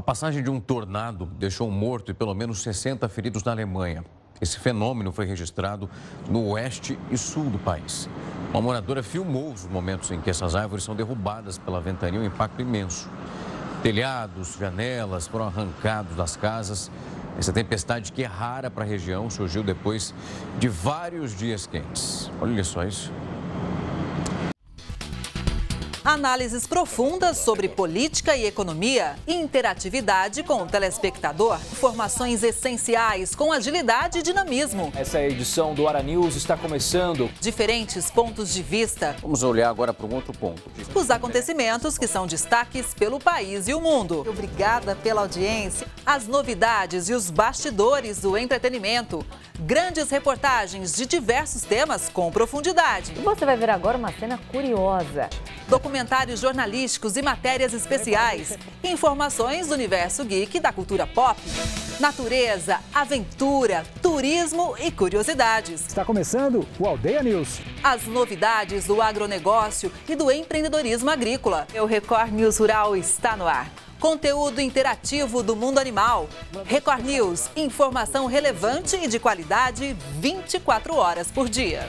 A passagem de um tornado deixou um morto e pelo menos 60 feridos na Alemanha. Esse fenômeno foi registrado no oeste e sul do país. Uma moradora filmou os momentos em que essas árvores são derrubadas pela ventania, um impacto imenso. Telhados, janelas foram arrancados das casas. Essa tempestade, que é rara para a região, surgiu depois de vários dias quentes. Olha só isso. Análises profundas sobre política e economia, interatividade com o telespectador, informações essenciais com agilidade e dinamismo. Essa edição do Ara News está começando. Diferentes pontos de vista. Vamos olhar agora para um outro ponto. Os acontecimentos que são destaques pelo país e o mundo. Obrigada pela audiência. As novidades e os bastidores do entretenimento. Grandes reportagens de diversos temas com profundidade. Você vai ver agora uma cena curiosa. Documentários jornalísticos e matérias especiais. Informações do universo geek e da cultura pop. Natureza, aventura, turismo e curiosidades. Está começando o Aldeia News. As novidades do agronegócio e do empreendedorismo agrícola. O Record News Rural está no ar. Conteúdo interativo do mundo animal. Record News, informação relevante e de qualidade 24 horas por dia.